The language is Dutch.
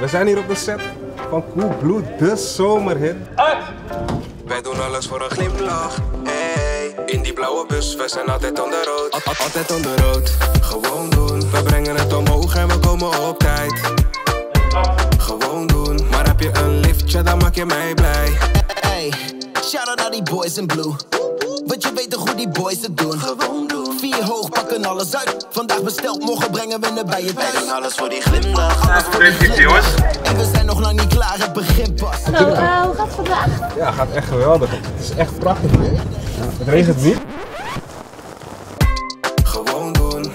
We zijn hier op de set van Coolblue, de zomerhit. Wij doen alles voor een glimlach. Hey, in die blauwe bus, we zijn altijd on the road. Al- al- altijd on the road. Gewoon doen. We brengen het omhoog en we komen op tijd. Gewoon doen. Maar heb je een liftje, dan maak je mij blij. Hey, shout out naar die boys in blue. Want je weet toch hoe die boys het doen. Gewoon doen vier hoog, pakken alles uit. Vandaag besteld, morgen brengen we naar bij je thuis. Alles voor die glimlach. jongens. voor. En we zijn nog lang niet klaar, het begin pas. Nou uh, hoe gaat het vandaag? Ja, gaat echt geweldig. Het is echt prachtig weer. Het regent niet. Gewoon doen.